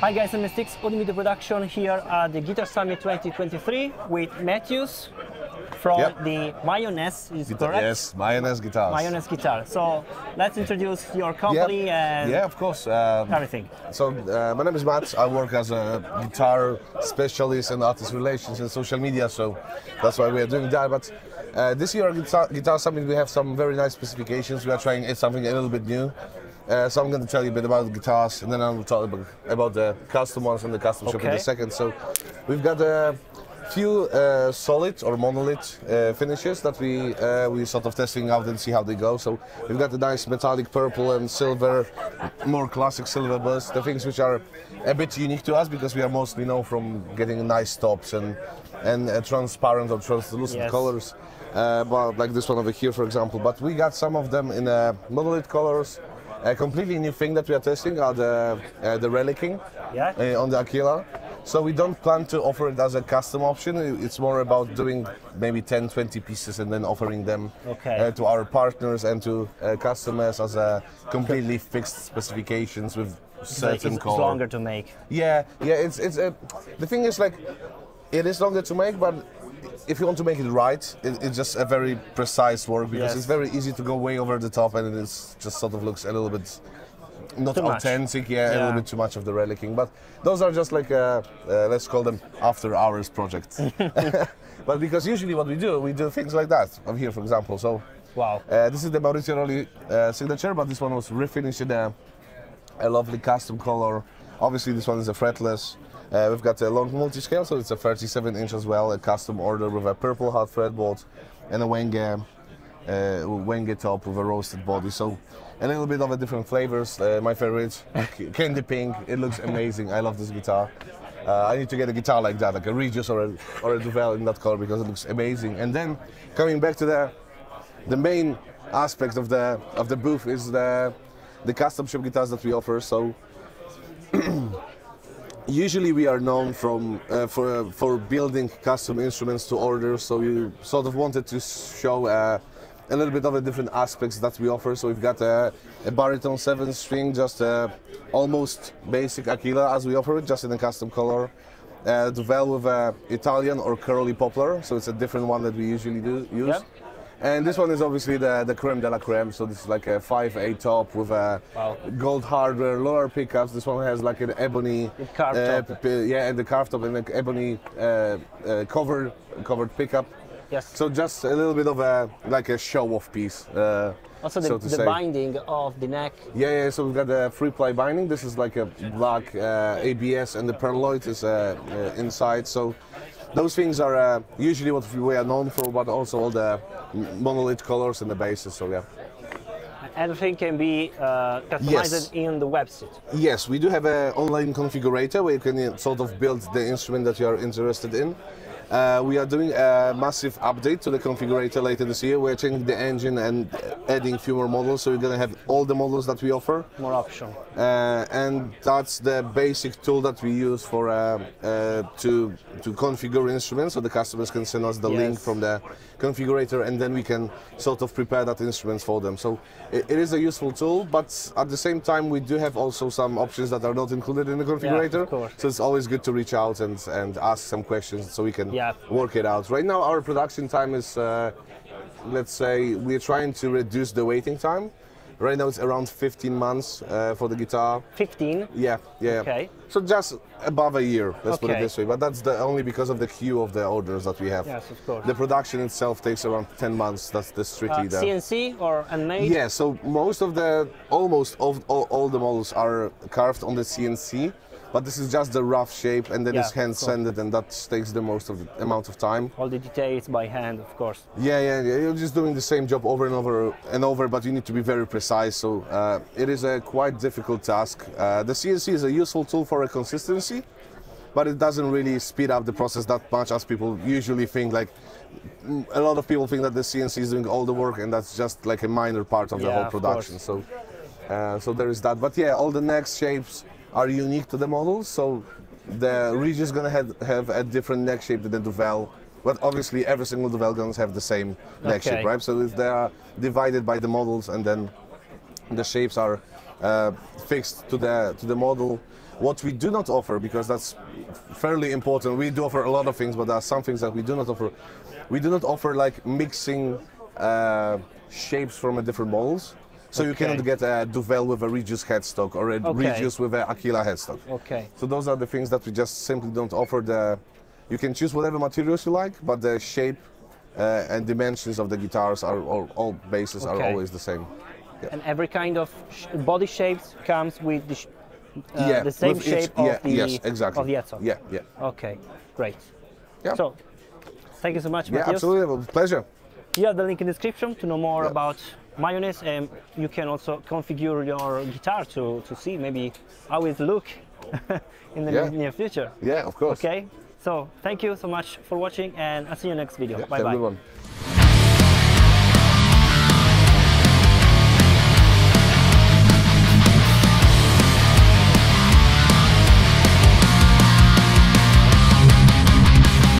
Hi guys, I'm Mad Steex, Audio Production here at the Guitar Summit 2023 with Mateuz from Yep. the Mayones, is Guitar- correct? Yes, Mayones guitars. Mayones Guitar. So let's introduce your company Yep. and yeah, of course. Um, everything. so uh, my name is Matt. I work as a guitar specialist and artist relations and social media. So that's why we are doing that. But uh, this year at Guitar, Guitar Summit we have some very nice specifications. We are trying something a little bit new. Uh, so I'm going to tell you a bit about the guitars, and then I'll talk about, about the custom ones and the custom shop in a second. So we've got a few uh, solid or monolith uh, finishes that we uh, we sort of testing out and see how they go. So we've got the nice metallic purple and silver, more classic silver bus, the things which are a bit unique to us because we are mostly known from getting nice tops and and uh, transparent or translucent Yes. colors. Uh, but like this one over here, for example. But we got some of them in uh, monolith colors. A completely new thing that we are testing are the uh, the relicing Yeah. uh, on the Aquila. So we don't plan to offer it as a custom option. It's more about doing maybe 10, 20 pieces and then offering them Okay. uh, to our partners and to uh, customers as a completely fixed specifications with certain it's color. longer to make. Yeah, yeah. It's it's a, the thing is like it is longer to make, but if you want to make it right, it, it's just a very precise work because Yes. it's very easy to go way over the top and it just sort of looks a little bit not Too authentic. Yeah, a little bit too much of the relicing. But those are just like uh, uh, let's call them after hours projects. but because usually what we do, we do things like that. Over here, for example. So. Wow. Uh, this is the Maurizio Rolli uh, signature, but this one was refinished in a, a lovely custom color. Obviously, this one is a fretless. Uh, we've got a long multi-scale, so it's a 37 inch as well, a custom order with a purpleheart fretboard and a Wenge, uh, Wenge top with a roasted body. So a little bit of a different flavors. Uh, my favorite, candy pink. It looks amazing. I love this guitar. Uh, I need to get a guitar like that, like a Regius or a, or a Duvell in that color because it looks amazing. And then coming back to the the main aspect of the of the booth is the the custom shop guitars that we offer. So usually we are known from uh, for for building custom instruments to order. So we sort of wanted to show uh, a little bit of the different aspects that we offer. So we've got a, a baritone seven string, just a almost basic Aquila as we offer it, just in a custom color. Uh, Duvell with a Italian or curly poplar, so it's a different one that we usually do use. Yep. And this one is obviously the, the creme de la creme. So this is like a 5A top with a Wow. gold hardware, lower pickups. This one has like an ebony, carved uh, top. yeah, and the carved top and the ebony uh, uh, covered covered pickup. Yes. So just a little bit of a like a show-off piece. Uh, also, the, so the binding of the neck. Yeah, yeah. So we've got the three-ply binding. This is like a black uh, ABS, and the pearloid is uh, uh, inside. So those things are uh, usually what we are known for, but also all the monolith colors and the bases. So yeah. Everything can be uh, customized Yes. in the website. Yes, we do have an online configurator where you can uh, sort of build the instrument that you are interested in. Uh, we are doing a massive update to the configurator later this year. We're changing the engine and adding a few more models, so we're going to have all the models that we offer. More option. Uh, and that's the basic tool that we use for uh, uh, to to configure instruments. So the customers can send us the link from the configurator, and then we can sort of prepare that instruments for them. So it, it is a useful tool, but at the same time, we do have also some options that are not included in the configurator. course. So it's always good to reach out and and ask some questions so we can Yeah. Work it out. Right now, our production time is. Uh, let's say we're trying to reduce the waiting time. Right now it's around 15 months uh, for the guitar. 15. Yeah, yeah. Okay. So just above a year, let's put it this way. But that's the, only because of the queue of the orders that we have. Yes, of course. The production itself takes around 10 months. That's the strictly Uh, the. CNC or handmade? Yeah, so most of the, almost of, all, all the models are carved on the CNC, but this is just the rough shape and then Yeah, it's hand sanded, and that takes the most of the amount of time. All the details by hand, of course. Yeah, yeah, yeah. You're just doing the same job over and over and over, but you need to be very precise. So uh, it is a quite difficult task. Uh, the CNC is a useful tool for a consistency, but it doesn't really speed up the process that much as people usually think. Like a lot of people think that the CNC is doing all the work, and that's just like a minor part of the whole production. course. So, uh, so there is that. But yeah, all the next shapes are unique to the models. So the Regius is gonna have, have a different neck shape than the Duvell. But obviously, every single Duvell guns have the same neck Okay. shape, right? So if they are divided by the models, and then the shapes are uh, fixed to the to the model. What we do not offer, because that's fairly important, we do offer a lot of things, but there are some things that we do not offer. We do not offer like mixing uh, shapes from a different models. So you cannot get a Duvell with a Regius headstock or a Okay. Regius with a Aquila headstock. Okay. So those are the things that we just simply don't offer. The you can choose whatever materials you like, but the shape uh, and dimensions of the guitars are all, all bases are always the same. And every kind of sh- body shapes comes with the, sh- uh, the same with each- shape of yeah, the yes, exactly. of the headstock. Yeah, yeah, Okay, great. yeah. So, thank you so much, yeah, absolutely, it was a pleasure. You have the link in the description to know more Yeah. about Mayones and you can also configure your guitar to, to see maybe how it look in the Yeah. near future. Yeah, of course. Okay, so thank you so much for watching and I'll see you next video. Yeah, bye bye.